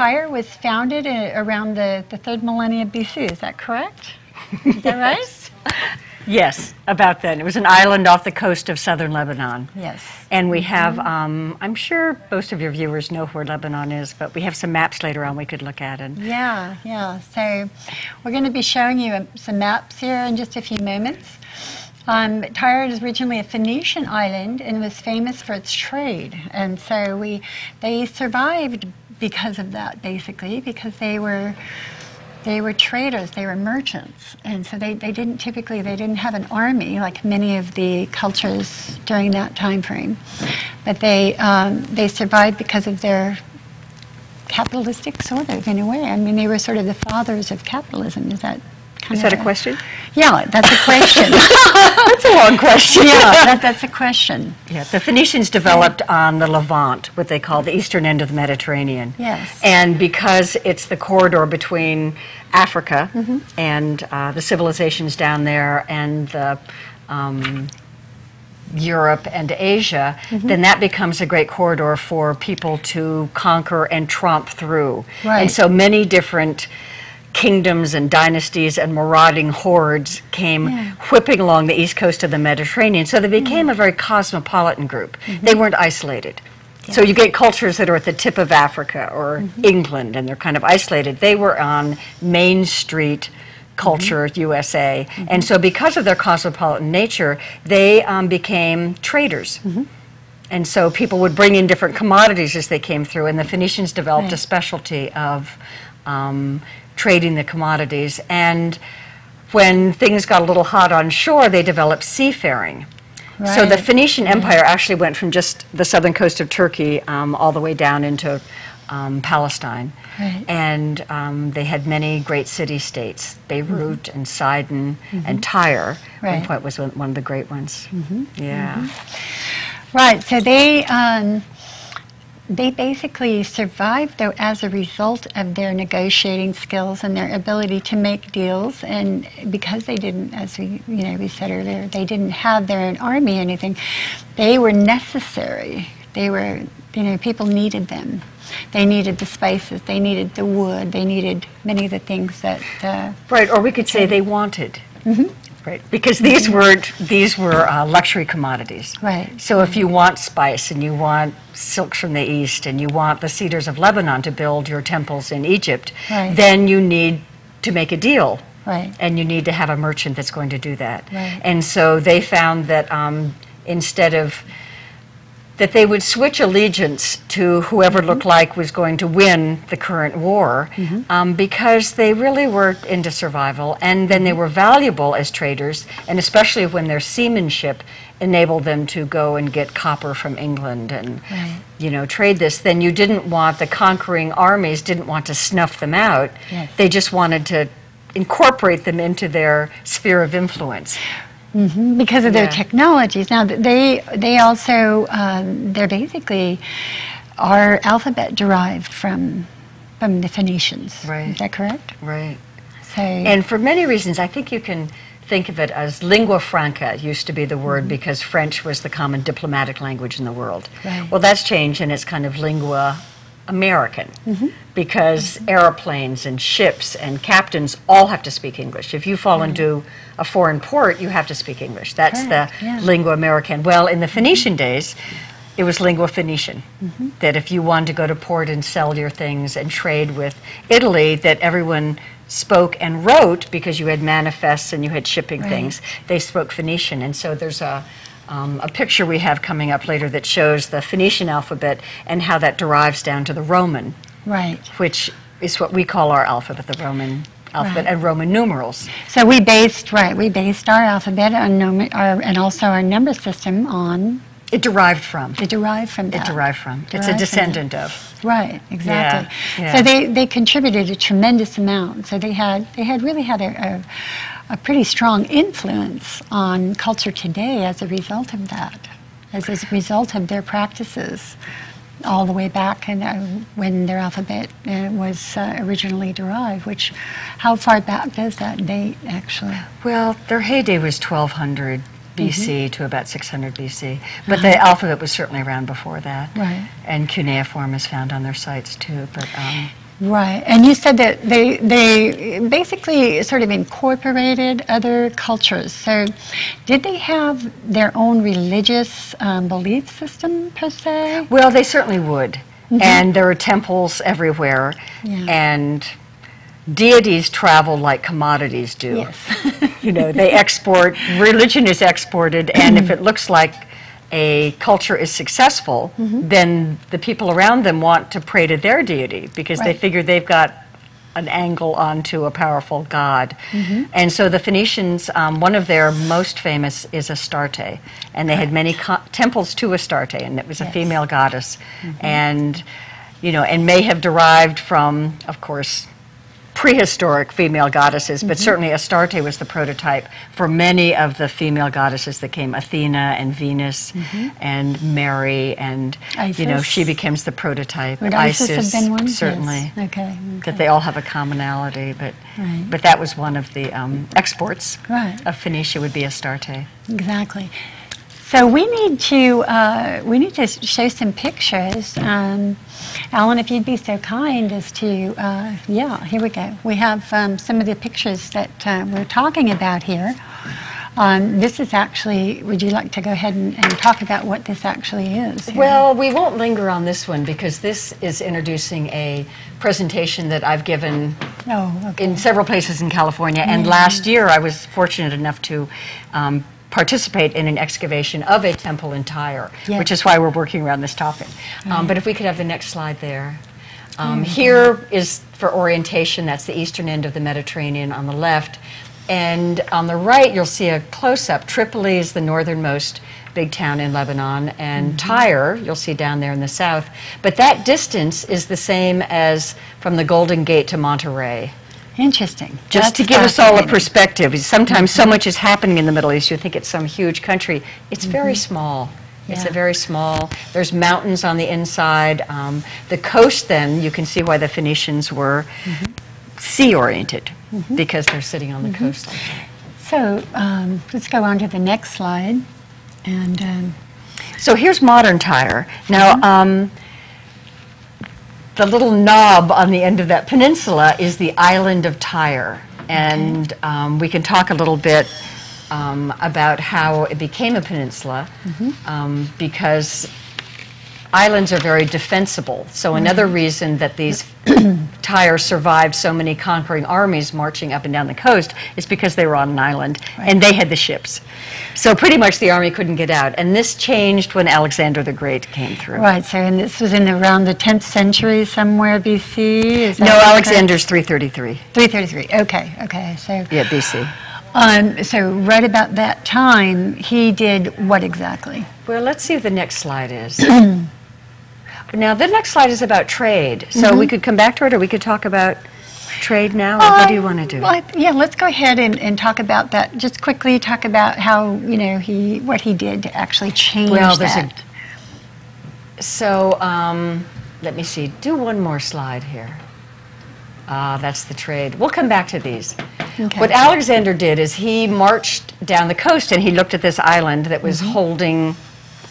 Tyre was founded uh, around the, the third millennium BC. Is that correct? Is that right? Yes, about then. It was an island off the coast of southern Lebanon. Yes. And we have, um, I'm sure most of your viewers know where Lebanon is, but we have some maps later on we could look at. And Yeah, yeah. So we're going to be showing you um, some maps here in just a few moments. Um, Tyre is originally a Phoenician island and was famous for its trade, and so we they survived because of that, basically, because they were they were traders, they were merchants, and so they, they didn't typically they didn't have an army like many of the cultures during that time frame, but they um, they survived because of their capitalistic sort of in a way. I mean, they were sort of the fathers of capitalism. Is that kind is that a question? Yeah, that's a question. That's a long question. yeah, that, that's a question. Yeah, the Phoenicians developed on the Levant, what they call the eastern end of the Mediterranean. Yes. And because it's the corridor between Africa and uh, the civilizations down there and the um, Europe and Asia, then that becomes a great corridor for people to conquer and tromp through. Right. And so many different kingdoms and dynasties and marauding hordes came Yeah. whipping along the east coast of the Mediterranean. So they became a very cosmopolitan group. Mm-hmm. They weren't isolated. So you get cultures that are at the tip of Africa or mm-hmm. England and they're kind of isolated. They were on Main Street culture, mm-hmm. USA. And so because of their cosmopolitan nature, they um, became traders. And so people would bring in different commodities as they came through, and the Phoenicians developed a specialty of um, trading the commodities. And when things got a little hot on shore, they developed seafaring. So the Phoenician Empire actually went from just the southern coast of Turkey um, all the way down into um, Palestine. Right. And um, they had many great city states Beirut and Sidon and Tyre. At one Right. point was one one of the great ones. Yeah. Right. So they um, they basically survived though as a result of their negotiating skills and their ability to make deals. And because they didn't, as we you know we said earlier, they didn't have their own army or anything. They were necessary. They were you know people needed them. They needed the spices. They needed the wood. They needed many of the things that. Uh, Right, or we could say they wanted. Right, because these were these were uh, luxury commodities. Right. So if you want spice and you want silks from the east and you want the cedars of Lebanon to build your temples in Egypt, Right. then you need to make a deal. Right. And you need to have a merchant that's going to do that. Right. And so they found that um, instead of that they would switch allegiance to whoever looked mm-hmm. like was going to win the current war mm-hmm. um, because they really were into survival and then they mm-hmm. were valuable as traders and especially when their seamanship enabled them to go and get copper from England and Right. you know trade this then you didn't want the conquering armies didn't want to snuff them out. Yes. they just wanted to incorporate them into their sphere of influence because of their Yeah. technologies. Now they they also um, they're basically our alphabet derived from from the Phoenicians. Right. Is that correct? right So And for many reasons, I think you can think of it as lingua franca used to be the word because French was the common diplomatic language in the world. Right. Well, that's changed and it's kind of lingua American mm-hmm. because mm-hmm. airplanes and ships and captains all have to speak English. If you fall into a foreign port, you have to speak English. That's Correct, the yeah. lingua American. Well, in the mm-hmm. Phoenician days, it was lingua Phoenician. That if you wanted to go to port and sell your things and trade with Italy, that everyone spoke and wrote because you had manifests and you had shipping Right. things. They spoke Phoenician, and so there's a um, a picture we have coming up later that shows the Phoenician alphabet and how that derives down to the Roman, right. which is what we call our alphabet, the Roman alphabet, Right. and Roman numerals. So we based right. We based our alphabet on our, and also our number system on It derived from. it derived from It derived from. It's a Derived from that. descendant of. Right, exactly. yeah. So they, they contributed a tremendous amount. So they had they had really had a, a, a pretty strong influence on culture today as a result of that, as a result of their practices, all the way back and uh, when their alphabet uh, was uh, originally derived. Which, how far back does that date actually? Well, their heyday was 1200 BC Mm-hmm. to about 600 BC, but the alphabet was certainly around before that. Right. And cuneiform is found on their sites too. But um, Right, and you said that they they basically sort of incorporated other cultures. So, did they have their own religious um, belief system per se? Well, they certainly would. And there are temples everywhere. Yeah. And deities travel like commodities do. Yes. you know, they export, religion is exported, and if it looks like a culture is successful, mm-hmm. then the people around them want to pray to their deity because they figure they've got an angle onto a powerful god. Mm-hmm. And so the Phoenicians, um, one of their most famous is Astarte, and they had many temples to Astarte, and it was a female goddess, mm-hmm. and you know, and may have derived from, of course, prehistoric female goddesses, but certainly Astarte was the prototype for many of the female goddesses that came Athena and Venus and Mary, and you know, she becomes the prototype. Would Isis, have been one? Yes. certainly Okay. that they all have a commonality, but Right. but that was one of the um, exports Right. of Phoenicia would be Astarte. Exactly. So we need to uh, we need to show some pictures. Um, Alan, if you'd be so kind as to uh, yeah, here we go. We have um, some of the pictures that uh, we're talking about here. Um, this is actually. Would you like to go ahead and, and talk about what this actually is? here? Well, we won't linger on this one because this is introducing a presentation that I've given oh, okay. in several places in California. And last year, I was fortunate enough to um, participate in an excavation of a temple in Tyre, Yes. which is why we're working around this topic. Um, but if we could have the next slide there. Um, here is for orientation, that's the eastern end of the Mediterranean on the left. And on the right, you'll see a close up. Tripoli is the northernmost big town in Lebanon, and Tyre, you'll see down there in the south. But that distance is the same as from the Golden Gate to Monterey. Interesting. Just to give us all a perspective, sometimes so much is happening in the Middle East, you think it's some huge country. It's very small. It's a very small, there's mountains on the inside. Um, the coast, then, you can see why the Phoenicians were sea oriented because they're sitting on the coast like that. So um, let's go on to the next slide. And um, So here's modern Tyre. Now, Mm-hmm. um, the little knob on the end of that peninsula is the island of Tyre. And um, we can talk a little bit um, about how it became a peninsula Mm-hmm. um, because islands are very defensible. So another Mm-hmm. reason that these Tyre survived so many conquering armies marching up and down the coast is because they were on an island and they had the ships. So pretty much the army couldn't get out. And this changed when Alexander the Great came through. right, so and this was in around the 10th century, somewhere BC. No? Alexander's 333. 333. Okay, okay. So, Yeah, BC. um, so right about that time, he did what exactly? Well, let's see what the next slide is. now, the next slide is about trade. So we could come back to it, or we could talk about trade now. Or what do you want to do? Well, I- yeah, let's go ahead and, and talk about that. Just quickly talk about how you know he what he did to actually change Well, there's a- So, um, let me see. Do one more slide here. Ah, that's the trade. We'll come back to these. Okay. What Alexander did is he marched down the coast and he looked at this island that was holding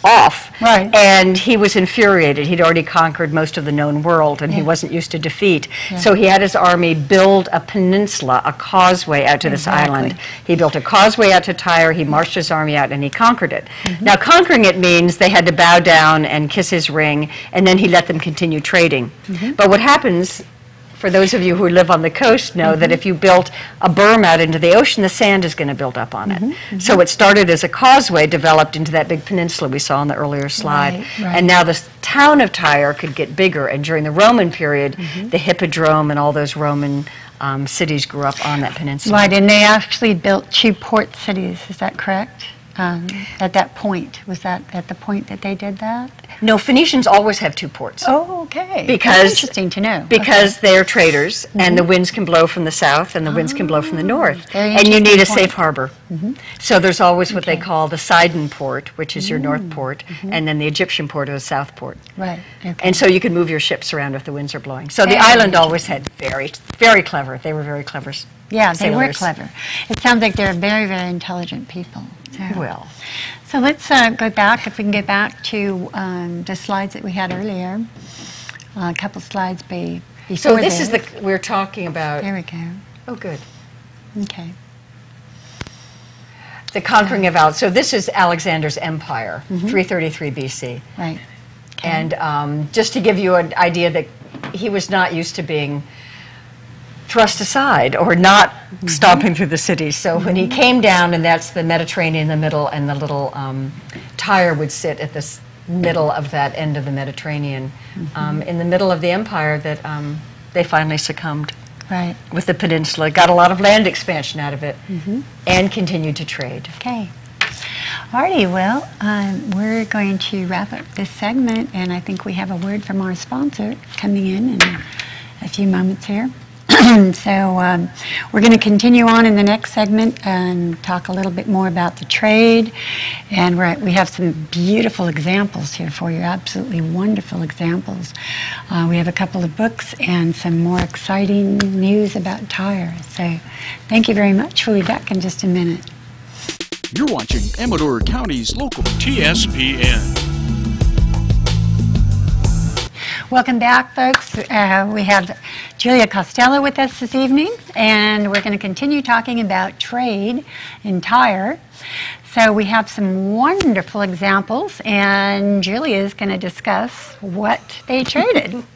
off. Right. And he was infuriated. He'd already conquered most of the known world and he wasn't used to defeat. Yeah. So he had his army build a peninsula, a causeway out to this Exactly. island. He built a causeway out to Tyre, he marched his army out, and he conquered it. Mm-hmm. Now, conquering it means they had to bow down and kiss his ring, and then he let them continue trading. Mm-hmm. But what happens, for those of you who live on the coast, know Mm-hmm. that if you built a berm out into the ocean, the sand is going to build up on Mm-hmm. it. So it started as a causeway, developed into that big peninsula we saw on the earlier slide. Right, right. And now the town of Tyre could get bigger, and during the Roman period, Mm-hmm. the Hippodrome and all those Roman um, cities grew up on that peninsula. Right, and they actually built two port cities. Is that correct? Um, at that point, was that at the point that they did that? No, Phoenicians always have two ports. Oh, okay. That's interesting to know. Because they're traders, and the winds can blow from the south, and the winds can blow from the north, Ah, and you need a interesting safe point. harbor. So there's always what they call the Sidon port, which is your north port, and then the Egyptian port or the south port. right. Okay. And so you can move your ships around if the winds are blowing. So the island always had very, very clever. They were very clever. yeah, they were clever. It sounds like they're very, very intelligent people. So, Well, so let's uh, go back. If we can get back to um, the slides that we had earlier, uh, a couple slides be So before this is the, we're talking about, There we go. oh, good. Okay. The conquering of Al. So this is Alexander's empire, 333 BC. Right. And um, just to give you an idea that he was not used to being thrust aside or not stomping through the city. So when he came down, and that's the Mediterranean in the middle, and the little um, Tyre would sit at this middle of that end of the Mediterranean, um, in the middle of the empire, that um, they finally succumbed right. with the peninsula, got a lot of land expansion out of it, and continued to trade. Okay. Alrighty, well, um, we're going to wrap up this segment, and I think we have a word from our sponsor coming in in a few moments here. so um, we're going to continue on in the next segment and talk a little bit more about the trade, and we have some beautiful examples here for you, absolutely wonderful examples. Uh, we have a couple of books and some more exciting news about Tyre. So thank you very much. We'll be back in just a minute. You're watching Amador County's local TSPN. Welcome back, folks. Uh, we have Julia Costello with us this evening, and we're going to continue talking about trade in Tyre. So we have some wonderful examples, and Julia is going to discuss what they traded.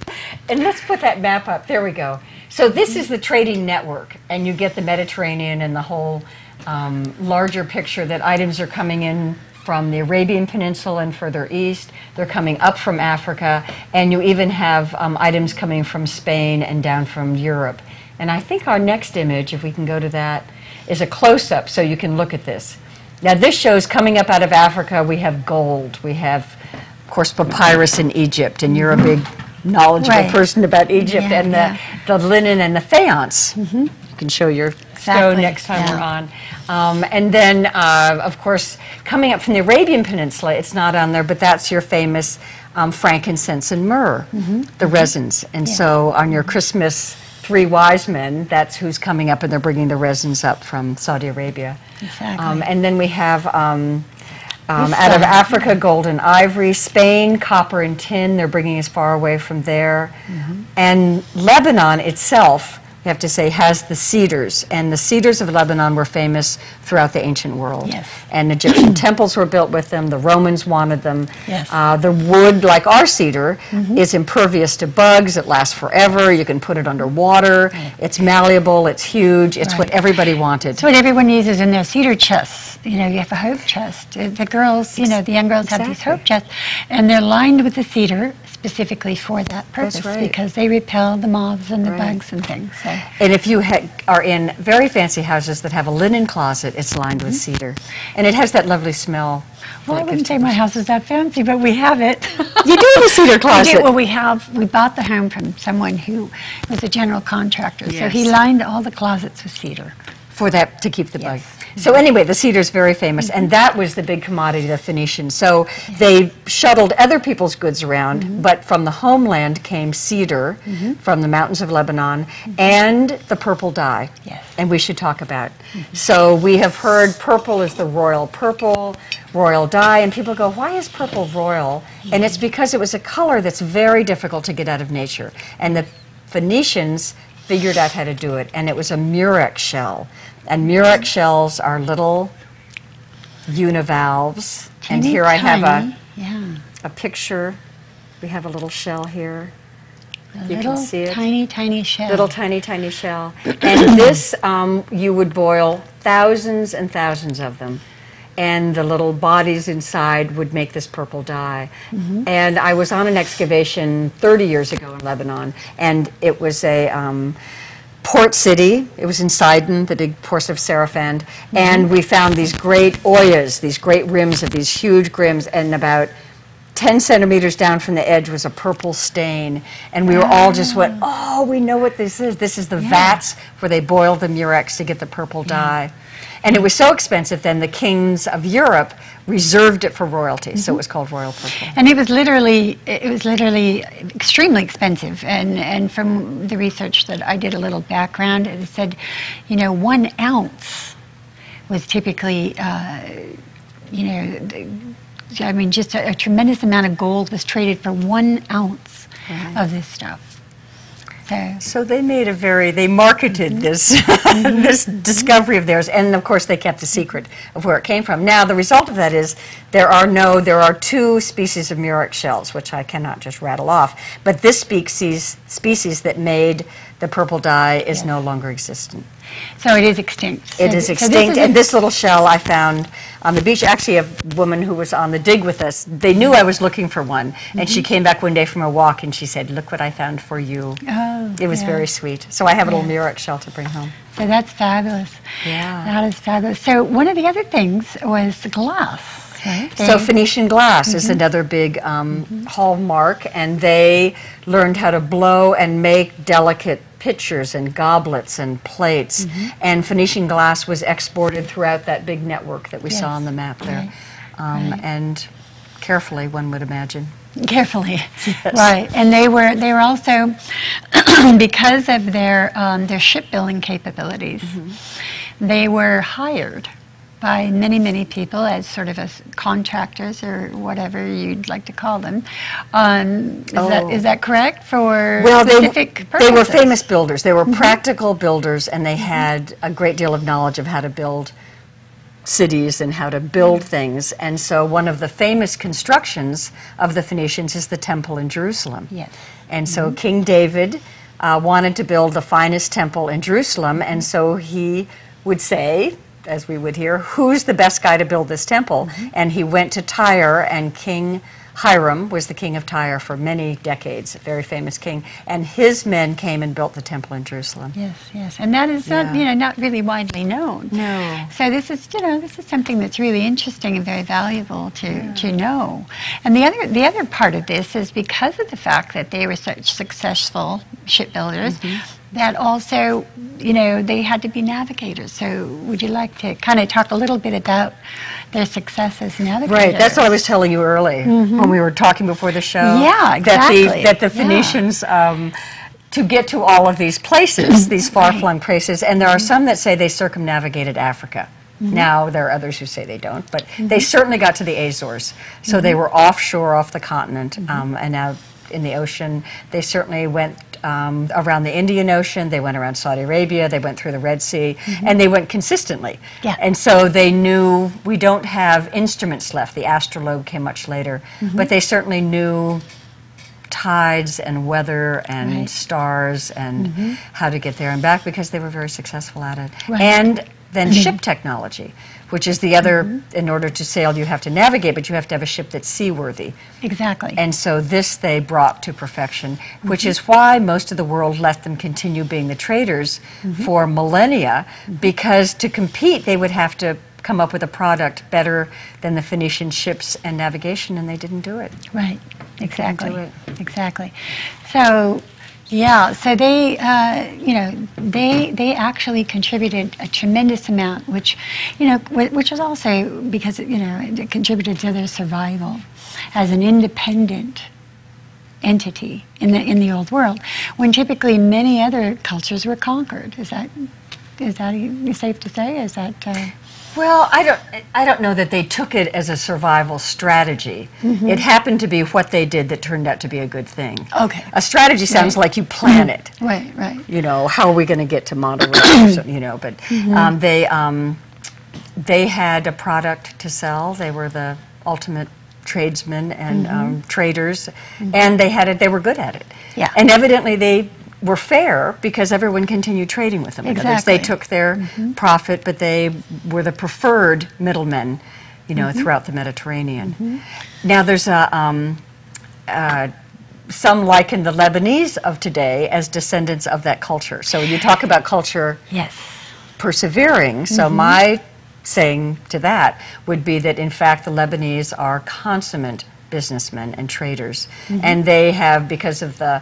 And let's put that map up. There we go. So this is the trading network, and you get the Mediterranean and the whole um, larger picture that items are coming in from the Arabian Peninsula and further east. They're coming up from Africa, and you even have um, items coming from Spain and down from Europe. And I think our next image, if we can go to that, is a close-up so you can look at this. Now this shows coming up out of Africa, we have gold. We have, of course, papyrus in Egypt, and you're a big knowledgeable Right. person about Egypt Yeah, and yeah. the, the linen and the faience. You can show your Exactly, next time we're on. Um, and then, uh, of course, coming up from the Arabian Peninsula, it's not on there, but that's your famous um, frankincense and myrrh, the resins. And so on your Christmas three wise men, that's who's coming up, and they're bringing the resins up from Saudi Arabia. Exactly. Um, and then we have um, um, out of. Africa, gold and ivory. Spain, copper and tin. They're bringing us far away from there. Mm-hmm. And Lebanon itself, we have to say, has the cedars. And the cedars of Lebanon were famous throughout the ancient world. Yes. And Egyptian temples were built with them. The Romans wanted them. Yes. Uh, the wood, like our cedar, is impervious to bugs. It lasts forever. You can put it underwater. It's malleable. It's huge. It's what everybody wanted. It's what everyone uses in their cedar chests. You know, you have a hope chest. Uh, The girls, you know, the young girls have these hope chests, and they're lined with the cedar specifically for that purpose right. because they repel the moths and the Right. bugs and things. So. And if you ha- are in very fancy houses that have a linen closet, it's lined with mm-hmm. cedar. And it has that lovely smell. Well, I wouldn't say my house is that fancy, but we have it. You do have a cedar We closet. do. Well, we have. We bought the home from someone who was a general contractor, so he lined all the closets with cedar. for that to keep the. Yes. So anyway, the cedar is very famous, and that was the big commodity of the Phoenicians. So they shuttled other people's goods around, but from the homeland came cedar from the mountains of Lebanon and the purple dye. Yes. And we should talk about. So we have heard purple is the royal purple, royal dye, and people go, why is purple royal? And it's because it was a color that's very difficult to get out of nature. And the Phoenicians figured out how to do it, and it was a murex shell. And murex shells are little univalves. and here I have a, yeah, a picture. We have a little shell here. a You little can see it. tiny, tiny shell. Little tiny, tiny shell. And this, um, you would boil thousands and thousands of them. And the little bodies inside would make this purple dye. And I was on an excavation 30 years ago in Lebanon, and it was a um, port city. It was in Sidon, the big port of Sarafand. And we found these great oyas, these great rims of these huge grims, and about 10 centimeters down from the edge was a purple stain. And we were all just went, oh, we know what this is. This is the vats where they boiled the murex to get the purple dye. And it was so expensive then the kings of Europe reserved it for royalty. So it was called royal purple. And it was literally, it was literally extremely expensive. And, and from the research that I did a little background, it said, you know, one ounce was typically, uh, you know, I mean, just a, a tremendous amount of gold was traded for one ounce of this stuff. So, So they made a very, they marketed mm-hmm. this, mm-hmm. this discovery of theirs, and of course, they kept the secret mm-hmm. of where it came from. Now, the result of that is there are no, there are two species of murex shells, which I cannot just rattle off, but this species, species that made the purple dye is no longer existent. So it is extinct. It So- is so this extinct, and this little shell I found on the beach. Actually, a woman who was on the dig with us, they knew I was looking for one, and she came back one day from a walk and she said, "Look what I found for you." Oh, It was yeah. very sweet. So I have a little Yeah. murex shell to bring home. So that's fabulous. Yeah. That is fabulous. So one of the other things was glass, right? So Phoenician glass Mm-hmm. is another big um, hallmark, and they learned how to blow and make delicate pitchers and goblets and plates. Mm-hmm. And Phoenician glass was exported throughout that big network that we saw on the map there. Right. Um, Right. And carefully, one would imagine. carefully, right? And they were they were also because of their um, their shipbuilding capabilities, Mm-hmm. they were hired by many many people as sort of as contractors or whatever you'd like to call them. Um, is, that, Oh. is that correct for Well, they, specific they purposes? Mm-hmm. were famous builders. They were practical builders, and they had a great deal of knowledge of how to build cities and how to build Mm-hmm. things. And so, one of the famous constructions of the Phoenicians is the temple in Jerusalem. Yes. And so, King David uh, wanted to build the finest temple in Jerusalem, and so he would say, as we would hear, who's the best guy to build this temple? And he went to Tyre, and King Hiram was the king of Tyre for many decades, a very famous king, and his men came and built the temple in Jerusalem. Yes, yes, and that is not, you know not really widely known. No. So this is you know this is something that's really interesting and very valuable to, to know. And the other the other part of this is because of the fact that they were such successful shipbuilders. Mm-hmm. That also, you know, they had to be navigators. So, would you like to kind of talk a little bit about their success as navigators? Right, that's what I was telling you early when we were talking before the show. Mm-hmm. Yeah, That the, exactly. that the Yeah. Phoenicians, um, to get to all of these places, these far flung places, and there are some that say they circumnavigated Africa. Mm-hmm. Now, there are others who say they don't, but they certainly got to the Azores. So they were offshore off the continent um, and out in the ocean. They certainly went um, around the Indian Ocean, they went around Saudi Arabia, they went through the Red Sea, mm-hmm. and they went consistently. Yeah. And so they knew we don't have instruments left. The astrolabe came much later, mm-hmm. but they certainly knew tides and weather and Right. stars and mm-hmm. how to get there and back because they were very successful at it. Right. And then ship technology, which is the other, mm-hmm. in order to sail, you have to navigate, but you have to have a ship that's seaworthy. exactly. And so this they brought to perfection, mm-hmm. which is why most of the world let them continue being the traders mm-hmm. for millennia, because to compete they would have to come up with a product better than the Phoenician ships and navigation, and they didn't do it. Right, exactly, exactly. So, yeah, so they, uh, you know, they they actually contributed a tremendous amount, which, you know, which was also because you know it contributed to their survival as an independent entity in the in the old world, when typically many other cultures were conquered. Is that is that safe to say? Is that uh, Well, I don't, I don't know that they took it as a survival strategy. It happened to be what they did that turned out to be a good thing. Okay. A strategy sounds Right. like you plan it. right? Right. you know, how are we going to get to Monterey? or something, you know, but um, they um, they had a product to sell. They were the ultimate tradesmen and um, traders, and they had it. They were good at it. Yeah. And evidently they were fair because everyone continued trading with them. Other They took their mm-hmm. profit, but they were the preferred middlemen, you know, mm-hmm. throughout the Mediterranean. Mm-hmm. Now there's a. Um, uh, some liken the Lebanese of today as descendants of that culture. So you talk about culture Yes. persevering. So my saying to that would be that in fact the Lebanese are consummate businessmen and traders, and they have because of the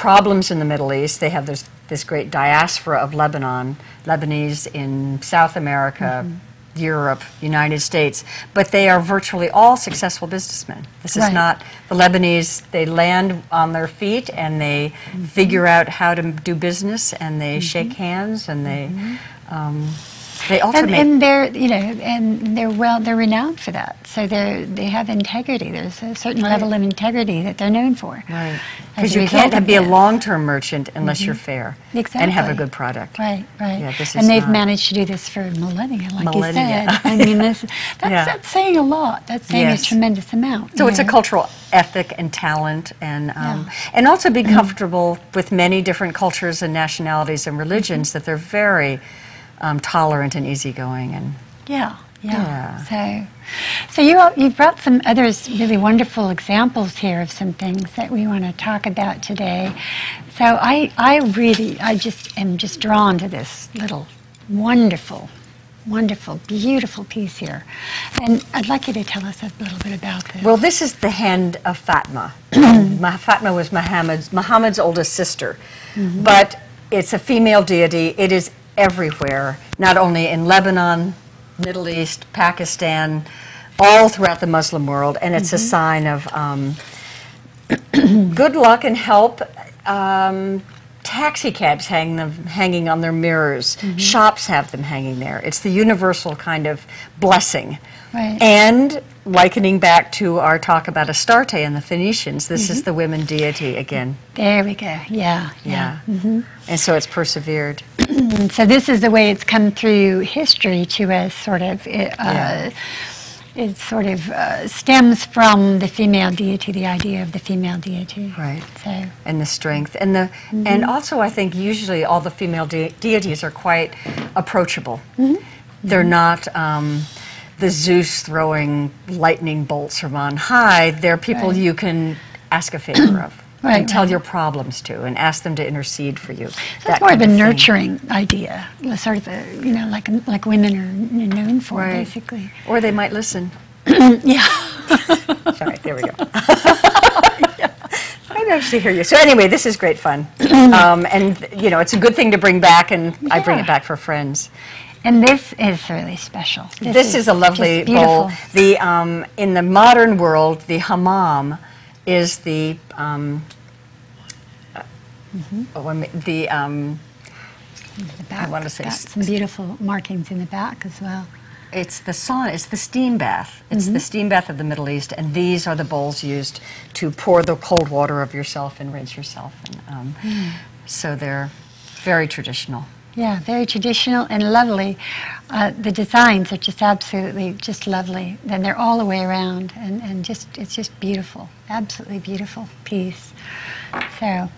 problems in the Middle East, they have this this great diaspora of Lebanon, Lebanese in South America. Mm-hmm. Europe, United States, but they are virtually all successful businessmen. This is not the Lebanese, they land on their feet and they mm-hmm. figure out how to do business and they mm-hmm. shake hands and they. Um, They and, and they're you know and they're well they're renowned for that. So they they have integrity. There's a certain level of integrity that they're known for. Right. Because you can't be a long-term merchant unless you're fair and have a good product. Right, right. Yeah, this is and they've managed to do this for millennia, like Millennia. you said. I mean, this, that's, Yeah. that's saying a lot. That's saying Yes. a tremendous amount. So it's a cultural ethic and talent, and um, Yeah. Mm-hmm. and also be comfortable with many different cultures and nationalities and religions. That they're very um, tolerant and easygoing, and Yeah, yeah. Yeah. So, so you you've brought some other really wonderful examples here of some things that we want to talk about today. So I I really I just am just drawn to this little wonderful. Wonderful, beautiful piece here. And I'd like you to tell us a little bit about this. well, this is the hand of Fatma. Ma- Fatma was Muhammad's Muhammad's oldest sister, Mm-hmm. but it's a female deity. It is everywhere, not only in Lebanon, Middle East, Pakistan, all throughout the Muslim world, and it's a Mm-hmm. sign of um, good luck and help. Um, taxi cabs hang them hanging on their mirrors. Mm-hmm. Shops have them hanging there. It's the universal kind of blessing. Right. And likening back to our talk about Astarte and the Phoenicians, this Mm-hmm. is the women deity again. there we go. Yeah, Yeah. Mm-hmm. And so it's persevered. So this is the way it's come through history to us, sort of. It, uh, Yeah. It sort of uh, stems from the female deity, the idea of the female deity. Right. So, and the strength and the and also I think usually all the female de- deities are quite approachable. They're not um, the Zeus throwing lightning bolts from on high. They're people Right. you can ask a favor of Right, and tell right. your problems to and ask them to intercede for you. that's That more of a thing. nurturing idea, sort of a, you know, like like women are known for, Right. basically. Or they might listen. Yeah. Sorry, there we go. I actually hear you. So anyway, this is great fun, um, and you know it's a good thing to bring back, and I bring it back for friends. And this is really special. This, is, a lovely bowl. The um, in the modern world, the hammam is the um, oh, I mean, the um, The back, wanna say got some beautiful markings in the back as well. it's the sauna. It's the steam bath. It's the steam bath of the Middle East, and these are the bowls used to pour the cold water of yourself and rinse yourself. And, um, So they're very traditional. Yeah, very traditional and lovely. Uh, the designs are just absolutely just lovely. And they're all the way around, and, and just it's just beautiful, absolutely beautiful piece. So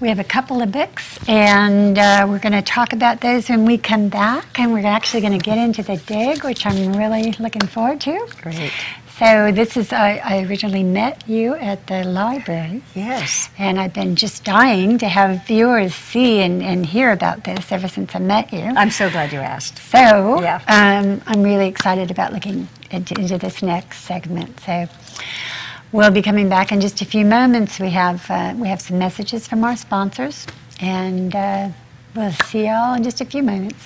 we have a couple of books, and uh, we're going to talk about those when we come back. And we're actually going to get into the dig, which I'm really looking forward to. Great. So this is I, I originally met you at the library. Yes. And I've been just dying to have viewers see and, and hear about this ever since I met you. I'm so glad you asked. So Yeah. um, I'm really excited about looking into, into this next segment. So we'll be coming back in just a few moments. We have uh, we have some messages from our sponsors, and uh, we'll see y'all in just a few moments.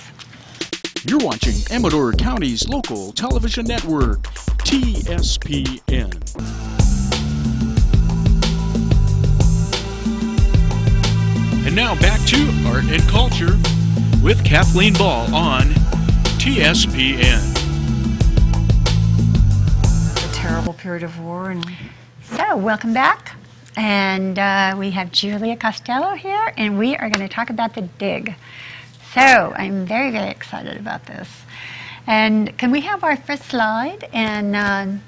You're watching Amador County's local television network, TSPN. And now back to Art and Culture with Kathleen Ball on TSPN. A terrible period of war and So welcome back, and uh, we have Julia Costello here, and we are going to talk about the dig. So I'm very very excited about this. And can we have our first slide? And um,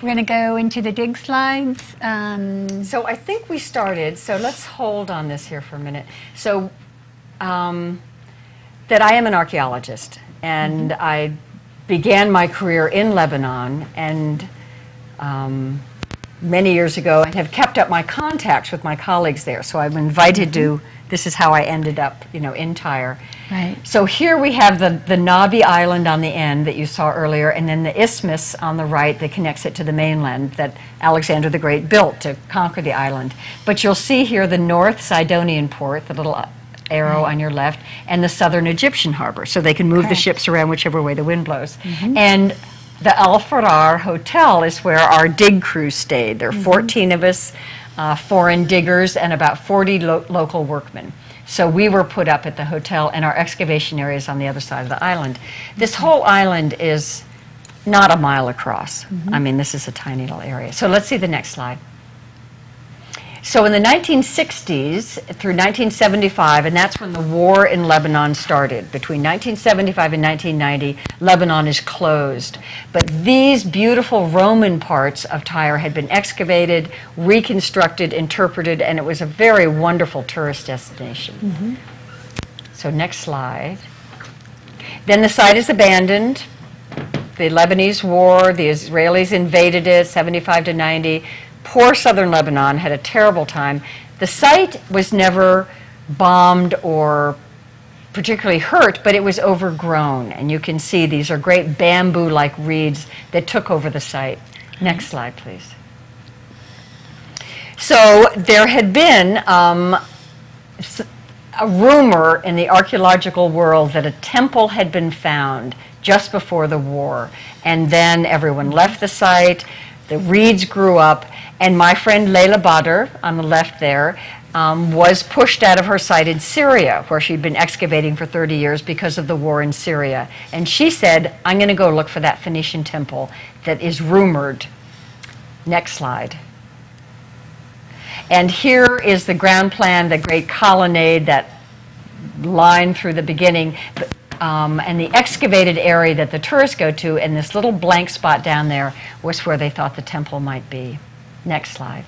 we're going to go into the dig slides. Um, So I think we started, so let's hold on this here for a minute. So, um, that I am an archaeologist, and I began my career in Lebanon, and um, many years ago, and have kept up my contacts with my colleagues there. So I'm invited to. This is how I ended up, you know, in Tyre. Right. So here we have the, the Nabi Island on the end that you saw earlier, and then the isthmus on the right that connects it to the mainland that Alexander the Great built to conquer the island. But you'll see here the North Sidonian port, the little arrow on your left, and the southern Egyptian harbor, so they can move the ships around whichever way the wind blows. Mm-hmm. And the Al Fanar Hotel is where our dig crew stayed. There are mm-hmm. 14 of us. Uh, foreign diggers, and about 40 lo- local workmen. So we were put up at the hotel, and our excavation area is on the other side of the island. This whole island is not a mile across. I mean, this is a tiny little area. So let's see the next slide. So in the 1960s through 1975, and that's when the war in Lebanon started. Between 1975 and 1990, Lebanon is closed. But these beautiful Roman parts of Tyre had been excavated, reconstructed, interpreted, and it was a very wonderful tourist destination. Mm-hmm. So next slide. Then the site is abandoned. The Lebanese war, the Israelis invaded it, 75 to 90. Poor southern Lebanon had a terrible time. The site was never bombed or particularly hurt, but it was overgrown. And you can see these are great bamboo like reeds that took over the site. Next slide, please. So there had been um, a rumor in the archaeological world that a temple had been found just before the war. And then everyone left the site, the reeds grew up, and my friend Leila Badre, on the left there, um, was pushed out of her site in Syria, where she'd been excavating for 30 years because of the war in Syria. And she said, I'm going to go look for that Phoenician temple that is rumored. Next slide. And here is the ground plan, the great colonnade, that line through the beginning, but, um, and the excavated area that the tourists go to, and this little blank spot down there was where they thought the temple might be. Next slide.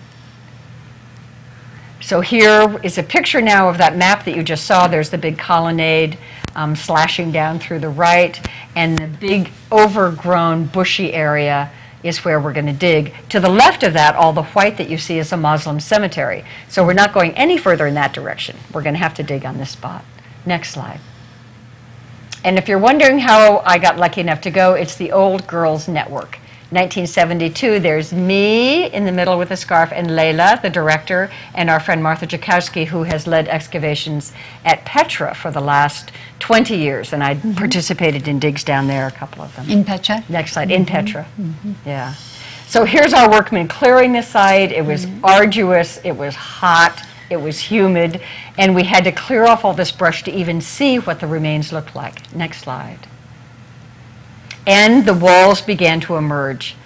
So here is a picture now of that map that you just saw. There's the big colonnade um, slashing down through the right, and the big overgrown bushy area is where we're going to dig. To the left of that, all the white that you see is a Muslim cemetery. So we're not going any further in that direction. We're going to have to dig on this spot. Next slide. And if you're wondering how I got lucky enough to go, it's the Old Girls Network. 1972, there's me in the middle with a scarf, and Leila, the director, and our friend Martha Joukowsky, who has led excavations at Petra for the last 20 years. And I mm-hmm. participated in digs down there, a couple of them. In Petra? Next slide, in mm-hmm. Petra. Mm-hmm. Yeah. So here's our workmen clearing the site. It was arduous, it was hot, it was humid, and we had to clear off all this brush to even see what the remains looked like. Next slide. And the walls began to emerge.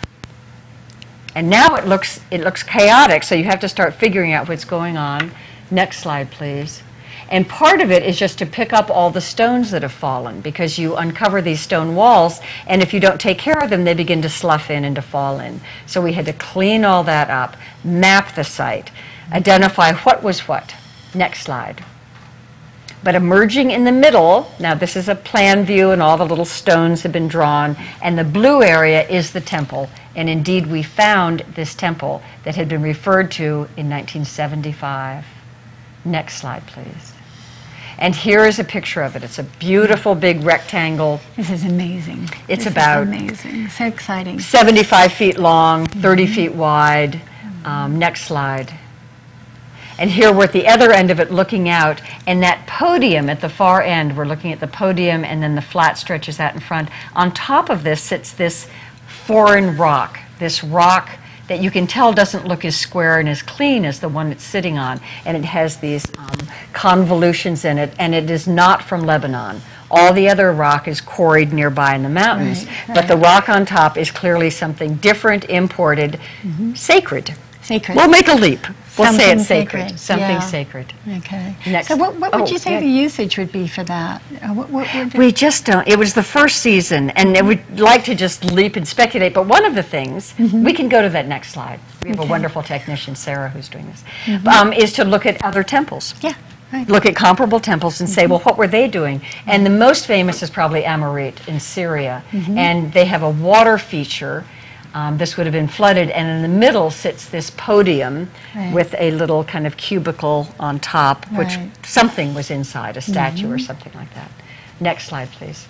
And now it looks it looks chaotic, so you have to start figuring out what's going on. Next slide, please. And part of it is just to pick up all the stones that have fallen because you uncover these stone walls, and if you don't take care of them, they begin to slough in and to fall in. So we had to clean all that up, map the site, identify what was what. Next slide. But emerging in the middle, now this is a plan view and all the little stones have been drawn, and the blue area is the temple. And indeed, we found this temple that had been referred to in 1975. Next slide, please. And here is a picture of it. It's a beautiful big rectangle, This is amazing. It's This is about- amazing. So exciting. 75 feet long, 30 feet wide. Um, next slide. And here we're at the other end of it looking out, and that podium at the far end, we're looking at the podium, and then the flat stretches out in front. On top of this sits this foreign rock, this rock that you can tell doesn't look as square and as clean as the one it's sitting on, and it has these um, convolutions in it, and it is not from Lebanon. All the other rock is quarried nearby in the mountains, Right, but the rock on top is clearly something different, imported, sacred. Sacred. We'll make a leap. We'll say Something it's sacred. sacred, Something yeah. sacred. Okay. Next. So what, what would Oh, you say yeah. the usage would be for that? Uh, What, what We just don't. It was the first season, and it would like to just leap and speculate. But one of the things mm-hmm. we can go to that next slide. We have a wonderful technician, Sarah, who's doing this. Mm-hmm. Um, is to look at other temples. yeah, right. Look at comparable temples and say, mm-hmm. well, what were they doing? And the most famous is probably Amrit in Syria, and they have a water feature. Um, this would have been flooded, and in the middle sits this podium Right. with a little kind of cubicle on top, which Right. something was inside, a statue or something like that. Next slide, please.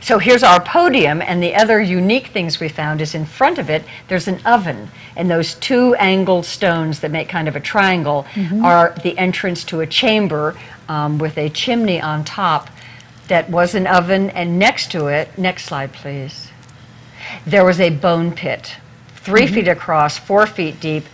So here's our podium, and the other unique things we found is in front of it, there's an oven, and those two angled stones that make kind of a triangle are the entrance to a chamber um, with a chimney on top that was an oven, and next to it, next slide, please, there was a bone pit, 3 mm-hmm. feet across, four feet deep,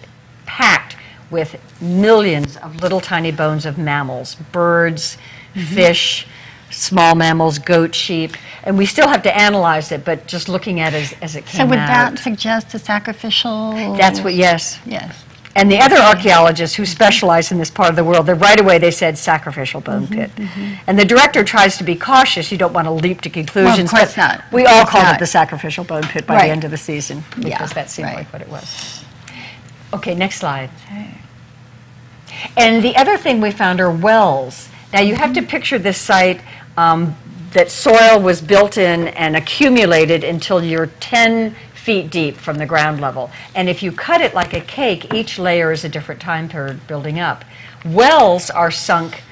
packed with millions of little tiny bones of mammals, birds, mm-hmm. fish, small mammals, goat, sheep, and we still have to analyze it, but just looking at it as, as it came out. So would out. that suggest a sacrificial? That's what, yes. Yes. And the other archaeologists who specialize in this part of the world, they right away they said sacrificial bone Mm-hmm, pit. And the director tries to be cautious. You don't want to leap to conclusions. Of course but not. We all called not. it the sacrificial bone pit by Right. the end of the season because Yeah, that seemed right. like what it was. Okay, next slide. And the other thing we found are wells. Now you have to picture this site um, that soil was built in and accumulated until you're 10 feet deep from the ground level. And if you cut it like a cake, each layer is a different time period building up. Wells are sunk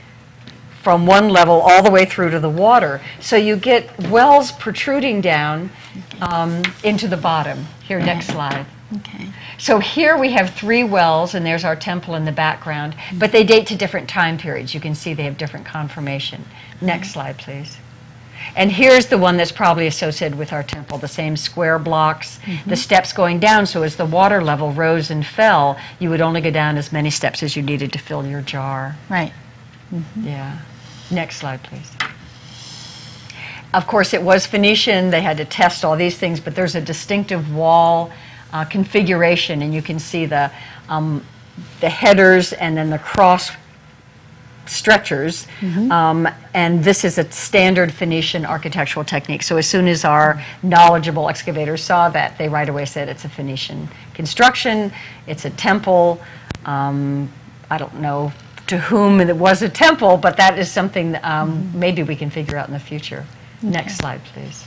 from one level all the way through to the water. So you get wells protruding down um, into the bottom. Here, next slide. Okay. So here we have three wells, and there's our temple in the background, but they date to different time periods. You can see they have different conformation. Next slide, please. And here's the one that's probably associated with our temple, the same square blocks, the steps going down. So as the water level rose and fell, you would only go down as many steps as you needed to fill your jar. Right. Yeah. Next slide, please. Of course, it was Phoenician. They had to test all these things, but there's a distinctive wall uh, configuration, and you can see the um, the headers and then the cross stretchers. Um, and this is a standard Phoenician architectural technique. So as soon as our knowledgeable excavators saw that, they right away said it's a Phoenician construction. It's a temple. Um, I don't know to whom it was a temple, but that is something that, um, maybe we can figure out in the future. Next slide, please.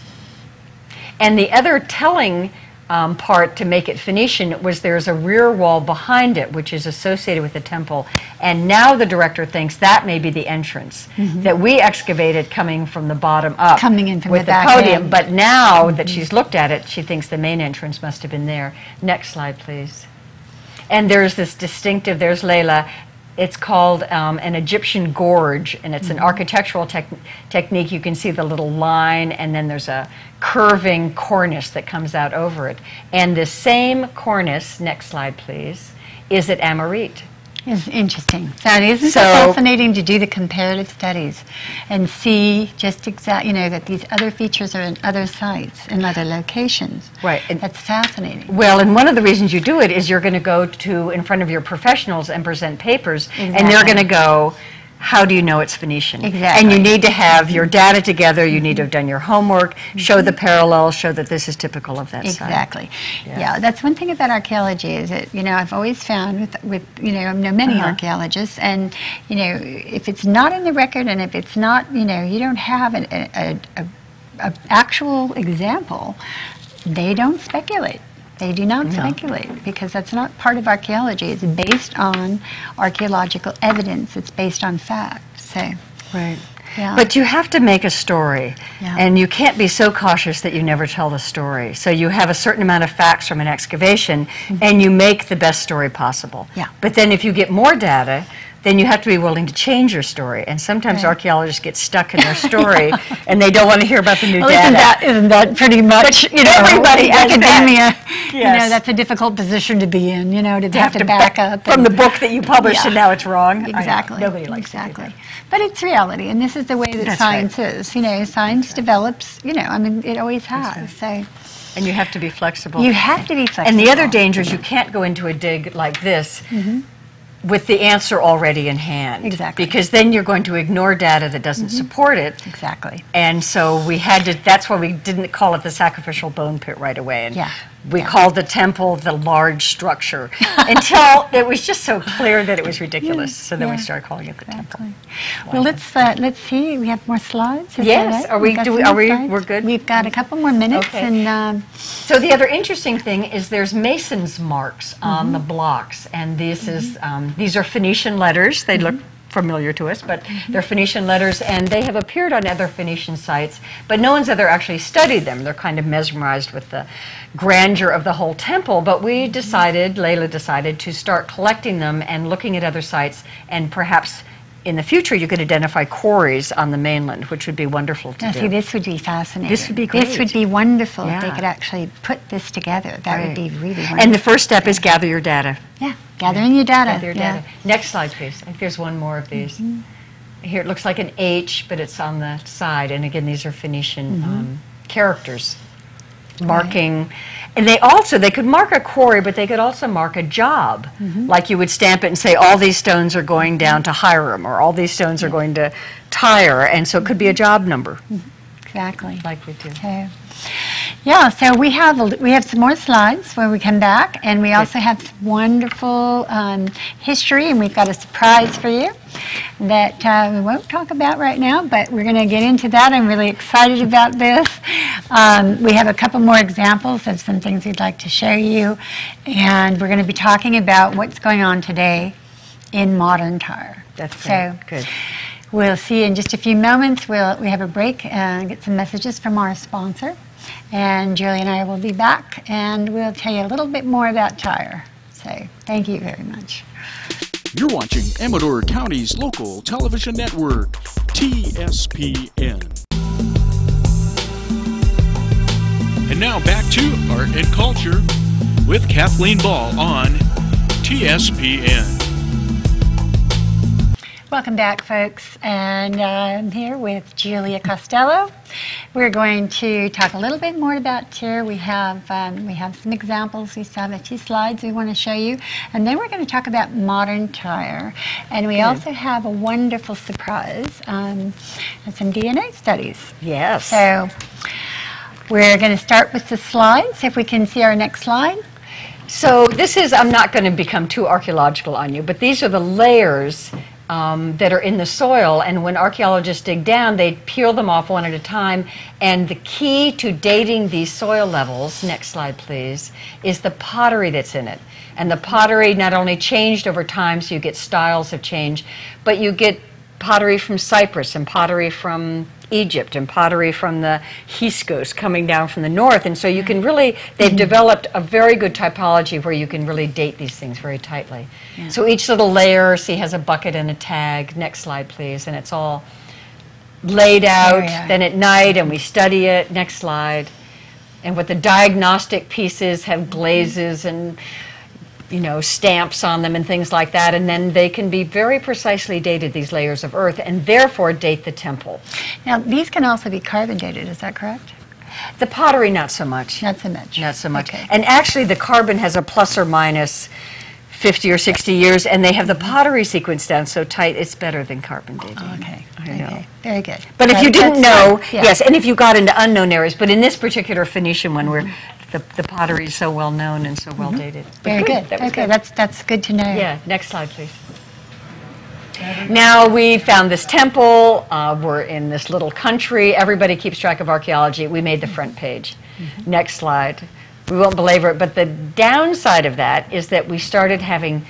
And the other telling um, part to make it Phoenician was there's a rear wall behind it, which is associated with the temple. And now the director thinks that may be the entrance that we excavated coming from the bottom up. Coming in from with the back podium. end. But now that she's looked at it, she thinks the main entrance must have been there. Next slide, please. And there's this distinctive, there's Leila. It's called um, an Egyptian gorge, and it's an architectural tech- technique. You can see the little line, and then there's a curving cornice that comes out over it. And the same cornice, next slide, please, is at Amrit. It's interesting. So it isn't So- fascinating to do the comparative studies and see just exact, you know, that these other features are in other sites in other locations. Right, and- That's fascinating. Well, and one of the reasons you do it is you're going to go to in front of your professionals and present papers, and they're going to go, "How do you know it's Phoenician?" And you need to have your data together. You need to have done your homework, show the parallels, show that this is typical of that. Exactly. Yeah. Yeah. that's one thing about archaeology is that you know I've always found with with you know I know many Uh-huh. archaeologists and you know if it's not in the record and if it's not you know you don't have an a, a, a actual example, they don't speculate. They do not speculate because that's not part of archaeology. It's based on archaeological evidence. It's based on fact. So Right. Yeah. But you have to make a story, Yeah. and you can't be so cautious that you never tell the story. So you have a certain amount of facts from an excavation, mm-hmm. and you make the best story possible. Yeah. But then if you get more data, then you have to be willing to change your story. And sometimes Right. archaeologists get stuck in their story, and they don't want to hear about the new Well, data. isn't that isn't that pretty much you know everybody does academia? You know that's a difficult position to be in. You know to, to have, to back, up from and- the book that you published, Yeah. and now it's wrong. Exactly. Nobody likes exactly. But it's reality, and this is the way that That's science is. You know, science develops. You know, I mean, it always has. So And you have to be flexible. you have to be flexible. And the other danger is you can't go into a dig like this with the answer already in hand. Mm-hmm. Exactly. Because then you're going to ignore data that doesn't support it. exactly. And so we had to, that's why we didn't call it the sacrificial bone pit right away. And Yeah. We Yeah. called the temple the large structure until it was just so clear that it was ridiculous. So then we started calling it the temple. Exactly. Well, let's uh, let's see. We have more slides. Is Yes. right? Are we- we- are we- slides? we're good? We've got a couple more minutes, Okay. and um, So the other interesting thing is there's masons marks on Mm-hmm. the blocks, and this is um, these are Phoenician letters. They look Mm-hmm. Familiar to us, but they're Phoenician letters, and they have appeared on other Phoenician sites, but no one's ever actually studied them. They're kind of mesmerized with the grandeur of the whole temple. But we decided, Leila decided, to start collecting them and looking at other sites, and perhaps in the future, you could identify quarries on the mainland, which would be wonderful to Now, do. see, this would be fascinating. This would be great. This would be wonderful if they could actually put this together. That would be really wonderful. And the first step is gather your data. yeah, gathering your data. Gather your yeah. data. Next slide, please. I think there's one more of these. Mm-hmm. Here it looks like an H, but it's on the side. And again, these are Phoenician Mm-hmm. um, characters marking. And they also, they could mark a quarry, but they could also mark a job. Mm-hmm. Like you would stamp it and say, all these stones are going down to Hiram, or all these stones are going to Tyre. And so it could be a job number, Exactly. like we do. So, yeah, so we have a, we have some more slides when we come back, and we also have some wonderful um, history, and we've got a surprise for you that uh, we won't talk about right now, but we're going to get into that. I'm really excited about this. Um, we have a couple more examples of some things we'd like to show you, and we're going to be talking about what's going on today in modern Tyre. That's so. great. Good. We'll see you in just a few moments. We'll, we have a break and get some messages from our sponsor. And Julie and I will be back and we'll tell you a little bit more about Tyre. So thank you very much. You're watching Amador County's local television network, TSPN. And now back to Art and Culture with Kathleen Ball on TSPN. Welcome back, folks. And uh, I'm here with Julia Costello. We're going to talk a little bit more about Tyre. We have um, we have some examples. We still have a few slides we want to show you, and then we're going to talk about modern Tyre. And we also have a wonderful surprise: um, some DNA studies. Yes. So we're going to start with the slides. If we can see our next slide. So this is, I'm not going to become too archaeological on you, but these are the layers um, that are in the soil. And when archaeologists dig down, they peel them off one at a time. And the key to dating these soil levels, next slide please, is the pottery that's in it. And the pottery not only changed over time, so you get styles of change, but you get pottery from Cyprus and pottery from Egypt and pottery from the Hyksos coming down from the north. And so you can really, they've mm-hmm. developed a very good typology where you can really date these things very tightly. So each little layer, see, has a bucket and a tag. Next slide, please. And it's all laid out. Then at night, and we study it. Next slide. And what the diagnostic pieces have mm-hmm. glazes and you know, stamps on them and things like that, and then they can be very precisely dated, these layers of earth, and therefore date the temple. Now these can also be carbon dated. Is that correct? The pottery, not so much. Not so much. Not so much. Okay. And actually, the carbon has a plus or minus 50 or 60 years, and they have the pottery sequence down so tight, it's better than carbon dating. Oh, okay. I okay. know. Very good. But if you didn't know. Yeah. yes, and if you got into unknown areas, but in this particular Phoenician one, where the, the pottery is so well known and so well dated. But Mm-hmm. Very good. That was okay, good. that's that's good to know. Yeah, next slide, please. Now we found this temple. Uh, we're in this little country. Everybody keeps track of archaeology. We made the front page. Next slide. We won't belabor it, but the downside of that is that we started having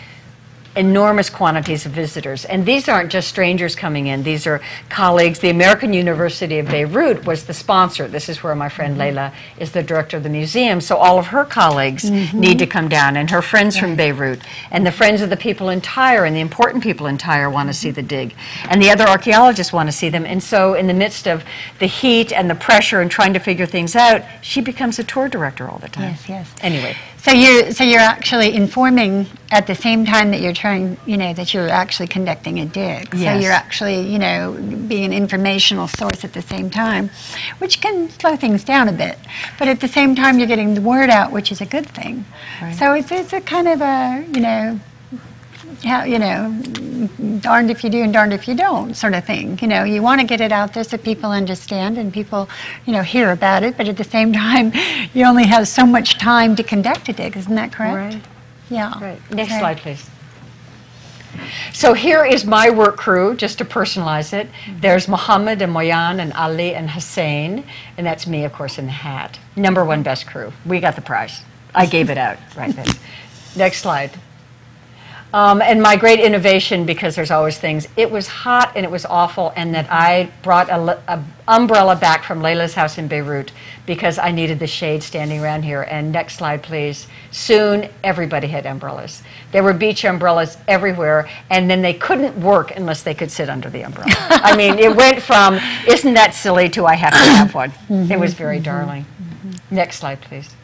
enormous quantities of visitors. And these aren't just strangers coming in, these are colleagues. The American University of Beirut was the sponsor. This is where my friend mm-hmm. Leila is the director of the museum. So all of her colleagues mm-hmm. need to come down, and her friends from Beirut, and the friends of the people in Tyre, and the important people in Tyre want to see the dig. And the other archaeologists want to see them. And so, in the midst of the heat and the pressure and trying to figure things out, she becomes a tour director all the time. Yes, yes. Anyway. So you're so you're actually informing at the same time that you're trying, you know, that you're actually conducting a dig. So you're actually, you know, being an informational source at the same time, which can slow things down a bit. But at the same time, you're getting the word out, which is a good thing. Right. So it's it's a kind of a, you know, how, you know, darned if you do and darned if you don't sort of thing. You know, you want to get it out there so people understand and people, you know, hear about it. But at the same time, you only have so much time to conduct a dig. Isn't that correct? Right. Yeah. Right. Next Okay. slide, please. So here is my work crew, just to personalize it. Mm-hmm. There's Muhammad and Moyan and Ali and Hussein, and that's me, of course, in the hat. Number one best crew. We got the prize. I gave it out right then. Next slide. Um, and my great innovation, because there's always things, it was hot and it was awful, and that I brought a, a umbrella back from Leila's house in Beirut because I needed the shade standing around here. And next slide, please. Soon, everybody had umbrellas. There were beach umbrellas everywhere, and then they couldn't work unless they could sit under the umbrella. I mean, it went from, isn't that silly, to I have to have one. It was very darling. Next slide, please.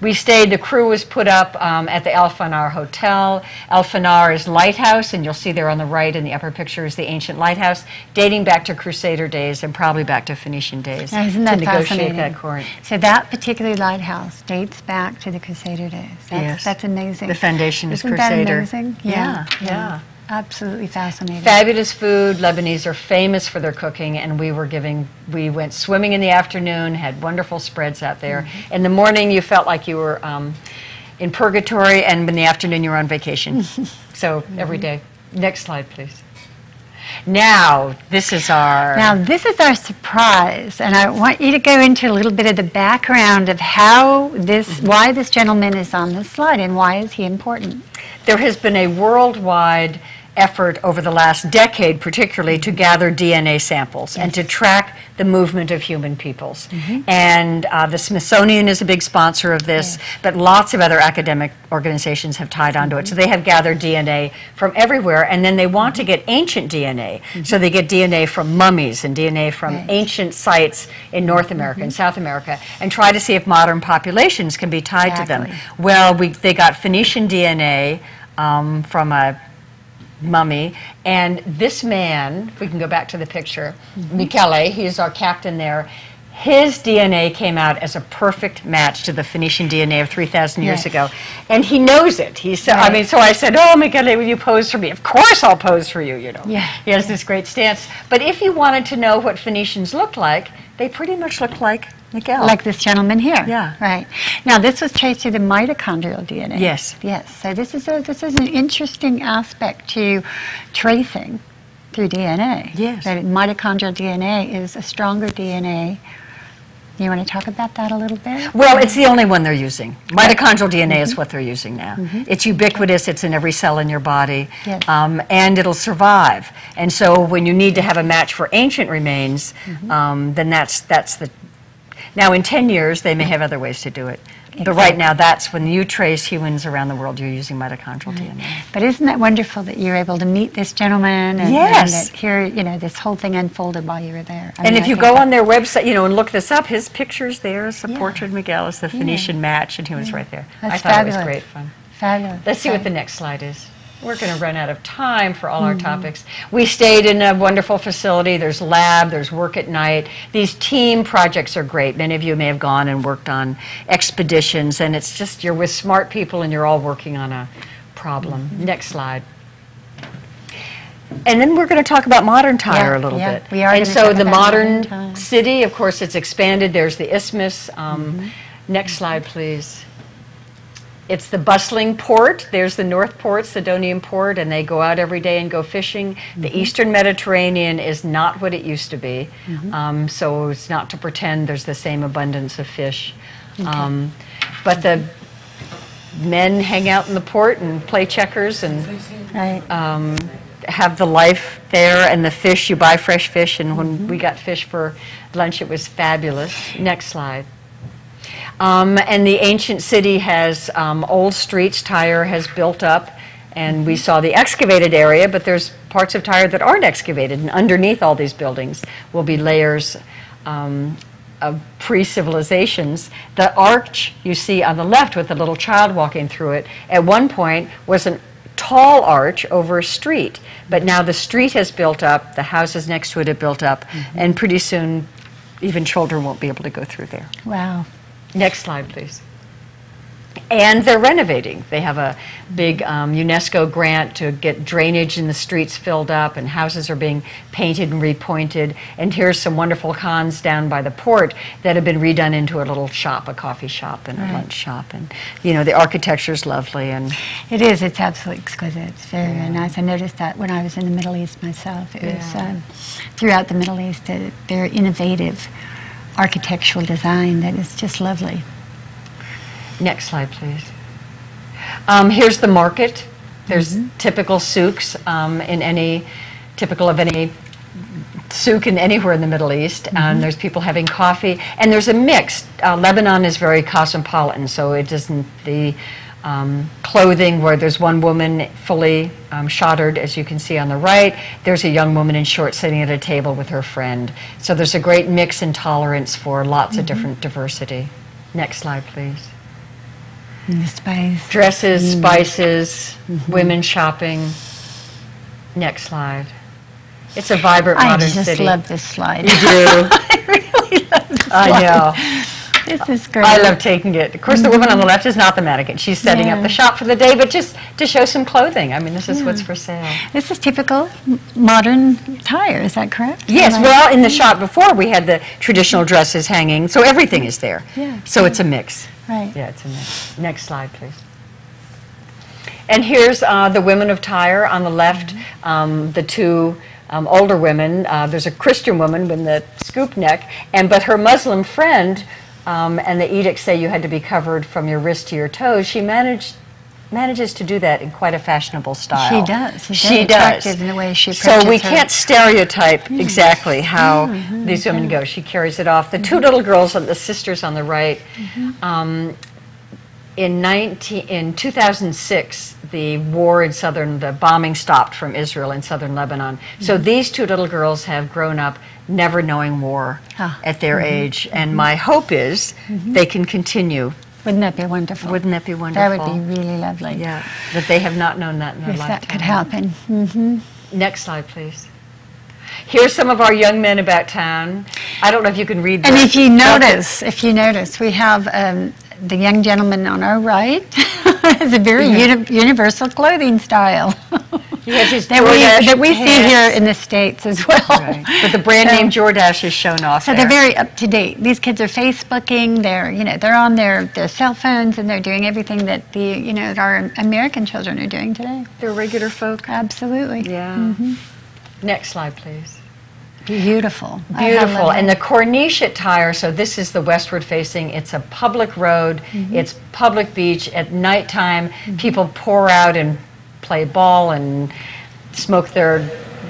We stayed, the crew was put up um, at the Al Fanar Hotel. Al Fanar is lighthouse, and you'll see there on the right in the upper picture is the ancient lighthouse, dating back to Crusader days and probably back to Phoenician days. Now, isn't that to negotiate fascinating? that court. So that particular lighthouse dates back to the Crusader days. That's, Yes. that's amazing. The foundation is Isn't Crusader. that amazing? Yeah, yeah. Absolutely fascinating. Fabulous food. Lebanese are famous for their cooking, and we were giving. We went swimming in the afternoon. Had wonderful spreads out there. Mm-hmm. In the morning, you felt like you were um, in purgatory, and in the afternoon, you were on vacation. so every Mm-hmm. day. Next slide, please. Now, this is our. Now, this is our surprise, and I want you to go into a little bit of the background of how this, Mm-hmm. why this gentleman is on this slide, and why is he important? there has been a worldwide effort over the last decade, particularly, to gather DNA samples and to track the movement of human peoples. And uh, the Smithsonian is a big sponsor of this, but lots of other academic organizations have tied onto it. So they have gathered DNA from everywhere, and then they want to get ancient DNA. So they get DNA from mummies and DNA from Right. ancient sites in North America and South America, and try to see if modern populations can be tied to them. Well, we, they got Phoenician DNA um, from a mummy, and this man, if we can go back to the picture, mm-hmm. Michele, he's our captain there. His DNA came out as a perfect match to the Phoenician DNA of 3,000 years ago, and he knows it. He said, I mean, so I said, "Oh, Michele, will you pose for me?" Of course, I'll pose for you. You know, Yeah. he has this great stance. But if you wanted to know what Phoenicians looked like, they pretty much looked like Michele. Like this gentleman here. Yeah. Right. Now, this was traced to the mitochondrial DNA. Yes. Yes. So this is a this is an interesting aspect to tracing through DNA. Yes. That mitochondrial DNA is a stronger DNA. You want to talk about that a little bit? Well, it's the only one they're using. Mitochondrial DNA is what they're using now. It's ubiquitous, it's in every cell in your body, Yes. um, and it'll survive. And so when you need to have a match for ancient remains, um, then that's, that's the. Now, in 10 years, they may have other ways to do it. But right now, that's when you trace humans around the world, you're using mitochondrial DNA. But isn't that wonderful that you're able to meet this gentleman and, Yes. and that here, you know, this whole thing unfolded while you were there? I And mean, if I you go on their website, you know, and look this up, his picture's there as a Yeah. portrait of Miguel as the Phoenician match, and he was right there. I That's thought it fabulous. was great fun. Fabulous. Let's see what the next slide is. We're going to run out of time for all Mm-hmm. our topics. We stayed in a wonderful facility. There's lab, there's work at night. These team projects are great. Many of you may have gone and worked on expeditions, and it's just you're with smart people and you're all working on a problem. Mm-hmm. Next slide. And then we're going to talk about modern Tyre Yeah, a little yeah. bit. We are and so the modern modern city, of course, it's expanded. There's the isthmus. Um, Mm-hmm. Next slide, please. It's the bustling port. There's the North Port, Sidonian Port, and they go out every day and go fishing. The Eastern Mediterranean is not what it used to be, um, so it's not to pretend there's the same abundance of fish. Um, but the men hang out in the port and play checkers and um, have the life there and the fish. You buy fresh fish, and when we got fish for lunch, it was fabulous. Next slide. Um, and the ancient city has um, old streets. Tyre has built up, and we saw the excavated area, but there's parts of Tyre that aren't excavated, and underneath all these buildings will be layers. Um, of pre-civilizations, the arch you see on the left with the little child walking through it, at one point was a tall arch over a street, but now the street has built up, the houses next to it have built up, and pretty soon even children won't be able to go through there. Wow. Next slide, please. And they're renovating. They have a big um, UNESCO grant to get drainage in the streets filled up, and houses are being painted and repointed. And here's some wonderful khans down by the port that have been redone into a little shop, a coffee shop and a lunch shop. And you know, the architecture is lovely. And It is. It's absolutely exquisite. It's very, very nice. I noticed that when I was in the Middle East myself. It was um, throughout the Middle East a very innovative architectural design that is just lovely. next slide, please. Um, here's the market. There's typical souks um, in any, typical of any souk in anywhere in the Middle East, and there's people having coffee, and there's a mix. Uh, Lebanon is very cosmopolitan, so it doesn't the um, clothing where there's one woman fully um, chadored, as you can see on the right. There's a young woman in shorts sitting at a table with her friend. So there's a great mix and tolerance for lots of different diversity. Next slide, please. And the spice. Dresses, spices, women shopping. Next slide. It's a vibrant I modern just love this slide. You do. I really love this I slide. know. This is great. I love taking it. Of course, the woman on the left is not the mannequin. She's setting up the shop for the day, but just to show some clothing. I mean, this is what's for sale. This is typical modern Tyre. Is that correct? Yes, Am I- well, in the shop before, we had the traditional dresses hanging, so everything is there. Yeah, So it's a mix. Right. Yeah, it's a mix. Next slide, please. And here's uh, the women of Tyre on the left, um, the two um, older women. Uh, there's a Christian woman with the scoop neck, and but her Muslim friend, um, and the edicts say you had to be covered from your wrist to your toes. She managed manages to do that in quite a fashionable style. She does. She's She does. in the way she So we her. can't stereotype mm-hmm. exactly how mm-hmm. Mm-hmm. these women go. She carries it off. The two little girls, the sisters on the right, um, in 19, in 2006, the war in southern, the bombing stopped from Israel in southern Lebanon. So these two little girls have grown up never knowing war Ah. at their age, and my hope is they can continue. Wouldn't that be wonderful? Wouldn't that be wonderful? that would be really lovely. Yeah, that they have not known that in their If lifetime. that could happen. hmm Next slide, please. Here's some of our young men about town. I don't know if you can read. And if you notice, if you notice, we have um, the young gentleman on our right has a very uni- universal clothing style he has his that we that we see here in the states as well. Right. But the brand So- name Jordache is shown off So there. they're very up to date. These kids are Facebooking. They're you know they're on their, their cell phones and they're doing everything that the you know that our American children are doing today. They're regular folk. Absolutely. Yeah. Mm-hmm. Next slide, please. Beautiful. Beautiful. And the Corniche at Tyre, so this is the westward facing. It's a public road. Mm-hmm. It's public beach. At nighttime, people pour out and play ball and smoke their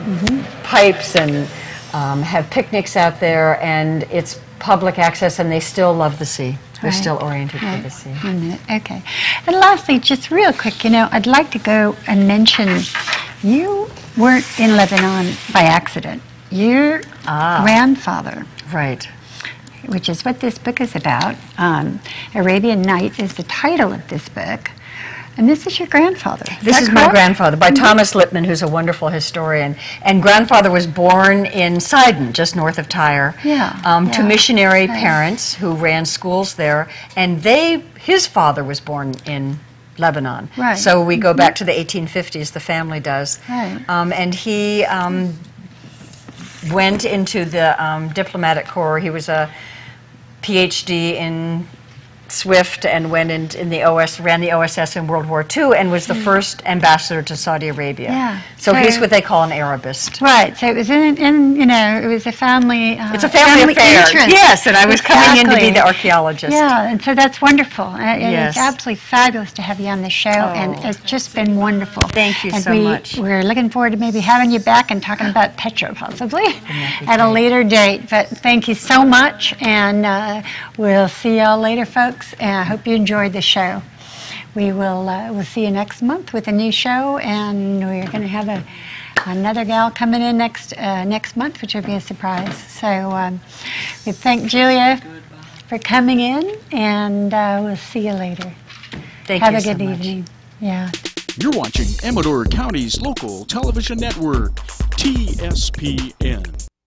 Mm-hmm. pipes and um, have picnics out there. And it's public access, and they still love the sea. They're Right. still oriented Right. for the sea. Okay. And lastly, just real quick, you know, I'd like to go and mention you weren't in Lebanon by accident. Your Ah. grandfather, Right. which is what this book is about, um, Arabian Knight is the title of this book. And this is your grandfather. This that is my grandfather by Thomas Lippman, who's a wonderful historian. And grandfather was born in Sidon, just north of Tyre, Yeah, um, to missionary right. parents who ran schools there. And they, his father was born in Lebanon. Right. So we go back to the 1850s. The family does. Right. Um, and he um, went into the um, diplomatic corps. He was a PhD in Swift and went in, in the OS, ran the OSS in World War II, and was the first ambassador to Saudi Arabia. Yeah. So he's what they call an Arabist. Right. So it was in, in you know, it was a family. Uh, It's a family, affair. interest. Yes, and I was coming in to be the archaeologist. Yeah, and so that's wonderful. Uh, and Yes. It's absolutely fabulous to have you on the show, and Oh. it's just been wonderful. Thank you and so we, much. We're looking forward to maybe having you back and talking about Petra possibly at a later date. But thank you so much, and uh, we'll see y'all later, folks. And I hope you enjoyed the show. We will uh, we'll see you next month with a new show, and we're going to have a another gal coming in next uh, next month, which will be a surprise. So um, we thank Julia for coming in, and uh, we'll see you later. Thank Have you a so good much. evening. Yeah. You're watching Amador County's local television network, TSPN.